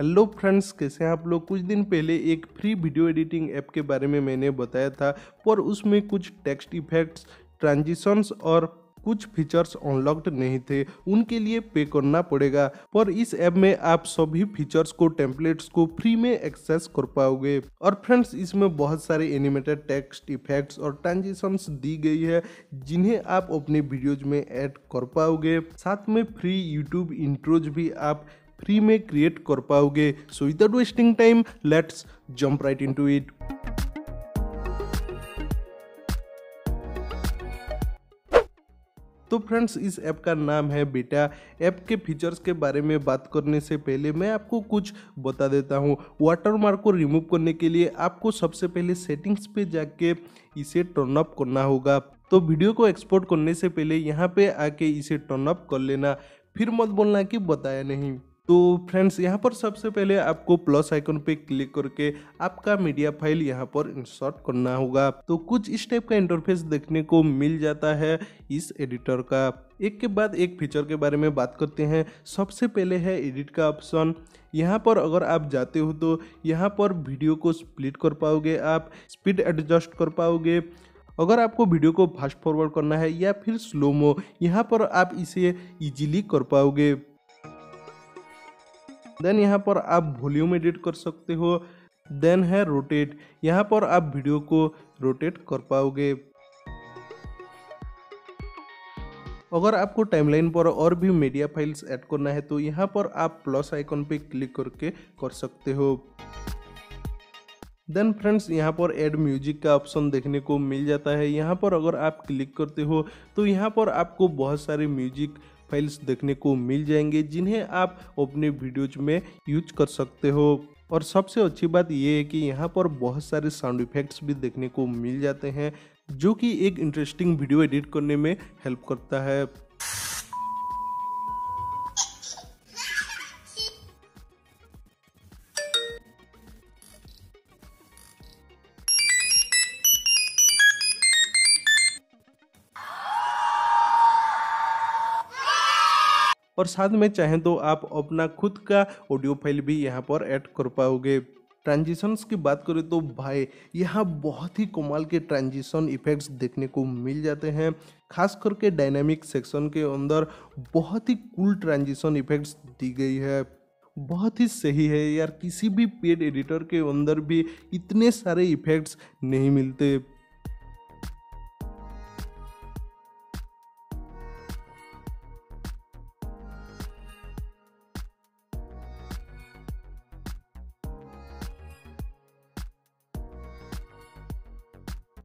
Hello friends कैसे हैं आप लोग? कुछ दिन पहले एक फ्री वीडियो एडिटिंग ऐप के बारे में मैंने बताया था पर उसमें कुछ टेक्स्ट इफेक्ट्स ट्रांजिशंस और कुछ फीचर्स अनलॉक्ड नहीं थे। उनके लिए पे करना पड़ेगा पर इस ऐप में आप सभी फीचर्स को टेम्पलेट्स को फ्री में एक्सेस कर पाओगे। और फ्रेंड्स इसमें बहुत सारे एनिमेटेड टेक्स्ट इफेक्ट्स और ट्रांजिशंस दी गई है, जिन्हें आप अपने वीडियोज़ में ऐड कर पाओगे। साथ में फ्री यूट्यूब इंट्रोज भी आप फ्री में क्रिएट कर पाओगे so without wasting time let's jump right into it तो फ्रेंड्स इस ऐप का नाम है बेटा ऐप के फीचर्स के बारे में बात करने से पहले मैं आपको कुछ बता देता हूँ। वाटरमार्क को रिमूव करने के लिए आपको सबसे पहले सेटिंग्स पे जाके इसे टर्न अप करना होगा। तो वीडियो को एक्सपोर्ट करने से पहले यहाँ पे आके इसे टर्न अप कर लेना। फिर मत बोलना कि बताया नहीं। तो फ्रेंड्स यहाँ पर सबसे पहले आपको प्लस आइकन पे क्लिक करके आपका मीडिया फ़ाइल यहाँ पर इंसर्ट करना होगा। तो कुछ इस टाइप का इंटरफेस देखने को मिल जाता है इस एडिटर का। एक के बाद एक फीचर के बारे में बात करते हैं। सबसे पहले है एडिट का ऑप्शन यहाँ पर अगर आप जाते हो तो यहाँ पर वीडियो को स्प्लिट कर पाओगे आप स्पीड एडजस्ट कर पाओगे। अगर आपको वीडियो को फास्ट फॉरवर्ड करना है या फिर स्लोमो यहाँ पर आप इसे इजीली कर पाओगे। देन यहाँ पर आप वॉल्यूम एडिट कर सकते हो। देन है रोटेट यहाँ पर आप वीडियो को रोटेट कर पाओगे। अगर आपको टाइमलाइन पर और भी मीडिया फाइल्स ऐड करना है तो यहाँ पर आप प्लस आइकन पे क्लिक करके कर सकते हो। देन फ्रेंड्स यहाँ पर ऐड म्यूज़िक का ऑप्शन देखने को मिल जाता है। यहाँ पर अगर आप क्लिक करते हो तो यहाँ पर आपको बहुत सारे म्यूज़िक फाइल्स देखने को मिल जाएँगे, जिन्हें आप अपने वीडियोज़ में यूज़ कर सकते हो। और सबसे अच्छी बात यह है कि यहाँ पर बहुत सारे साउंड इफेक्ट्स भी देखने को मिल जाते हैं, जो कि एक इंटरेस्टिंग वीडियो एडिट करने में हेल्प करता है। और साथ में चाहें तो आप अपना खुद का ऑडियो फ़ाइल भी यहाँ पर ऐड कर पाओगे। ट्रांजिशंस की बात करें तो भाई, यहाँ बहुत ही कमाल के ट्रांजिशन इफेक्ट्स देखने को मिल जाते हैं। खास करके डायनामिक सेक्शन के अंदर बहुत ही कूल ट्रांजिशन इफेक्ट्स दी गई है। बहुत ही सही है यार, किसी भी पेड एडिटर के अंदर भी इतने सारे इफेक्ट्स नहीं मिलते।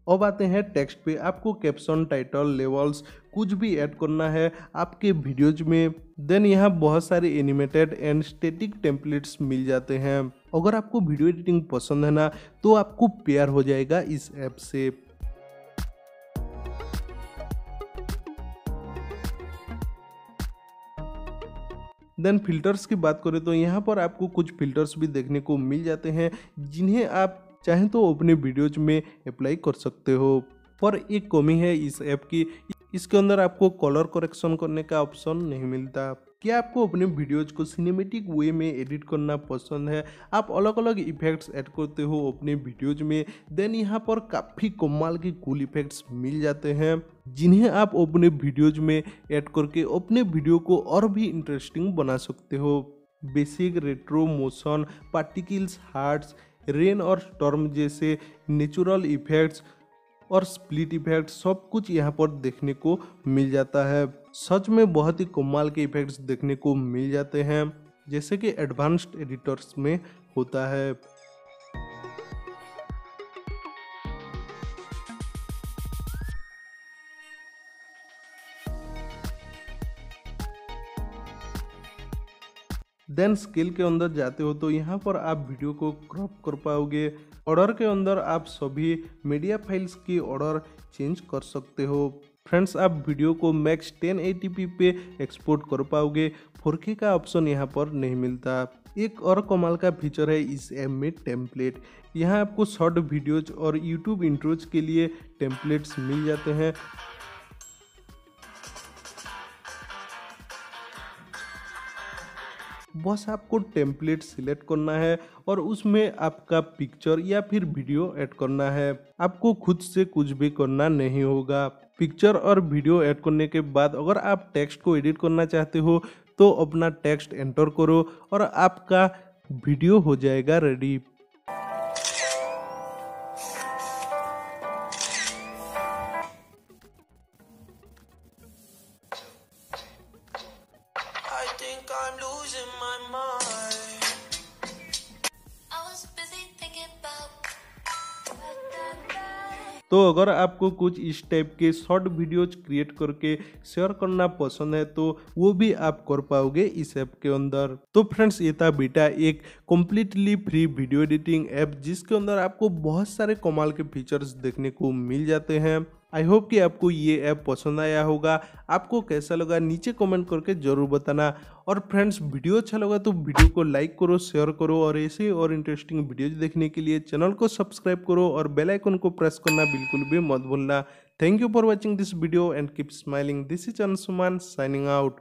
अब आते हैं टेक्स्ट पे। आपको कैप्शन टाइटल लेवल्स कुछ भी ऐड करना है आपके वीडियोज़ में। देन यहाँ बहुत सारे एनिमेटेड एंड स्टेटिक टेम्पलेट्स मिल जाते हैं। अगर आपको वीडियो एडिटिंग पसंद है ना तो आपको प्यार हो जाएगा इस ऐप से। देन फिल्टर्स की बात करें तो यहाँ पर आपको कुछ फिल्टर्स भी देखने को मिल जाते हैं, जिन्हें आप चाहे तो अपने वीडियोज़ में अप्लाई कर सकते हो। पर एक कमी है इस ऐप की। इसके अंदर आपको कलर करेक्शन करने का ऑप्शन नहीं मिलता। क्या आपको अपने वीडियोज़ को सिनेमेटिक वे में एडिट करना पसंद है? आप अलग अलग इफेक्ट्स ऐड करते हो अपने वीडियोज़ में। देन यहाँ पर काफ़ी कमाल के कूल इफेक्ट्स मिल जाते हैं, जिन्हें आप अपने वीडियोज़ में ऐड करके अपने वीडियो को और भी इंटरेस्टिंग बना सकते हो। Basic retro motion particles hearts rain और स्टॉर्म जैसे नेचुरल इफेक्ट्स और स्प्लिट इफ़ेक्ट सब कुछ यहाँ पर देखने को मिल जाता है। सच में बहुत ही कमाल के इफेक्ट्स देखने को मिल जाते हैं, जैसे कि एडवांस्ड एडिटर्स में होता है। देन स्केल के अंदर जाते हो तो यहाँ पर आप वीडियो को क्रॉप कर पाओगे। ऑर्डर के अंदर आप सभी मीडिया फाइल्स की ऑर्डर चेंज कर सकते हो। फ्रेंड्स, आप वीडियो को मैक्स 1080p पे एक्सपोर्ट कर पाओगे। 4K का ऑप्शन यहाँ पर नहीं मिलता। एक और कमाल का फीचर है इस ऐप में टेम्पलेट। यहाँ आपको शॉर्ट वीडियोज़ और यूट्यूब इंट्रोज के लिए टेम्पलेट्स मिल जाते हैं। बस आपको टेम्पलेट सिलेक्ट करना है और उसमें आपका पिक्चर या फिर वीडियो ऐड करना है। आपको खुद से कुछ भी करना नहीं होगा। पिक्चर और वीडियो ऐड करने के बाद अगर आप टेक्स्ट को एडिट करना चाहते हो तो अपना टेक्स्ट एंटर करो और आपका वीडियो हो जाएगा ready think I'm losing my mind. तो अगर आपको कुछ इस टाइप के शॉर्ट वीडियोज़ क्रिएट करके शेयर करना पसंद है तो वो भी आप कर पाओगे इस ऐप के अंदर तो फ्रेंड्स ये था बीटा एक completely free video editing app जिसके अंदर आपको बहुत सारे कमाल के फीचर्स देखने को मिल जाते हैं आई होप कि आपको ये ऐप पसंद आया होगा। आपको कैसा लगा नीचे कमेंट करके ज़रूर बताना। और फ्रेंड्स वीडियो अच्छा लगा तो वीडियो को लाइक करो शेयर करो और ऐसे और इंटरेस्टिंग वीडियोज़ देखने के लिए चैनल को सब्सक्राइब करो और बेल आइकन को प्रेस करना बिल्कुल भी मत भूलना। Thank you for watching this video and keep smiling this is Anusuman signing out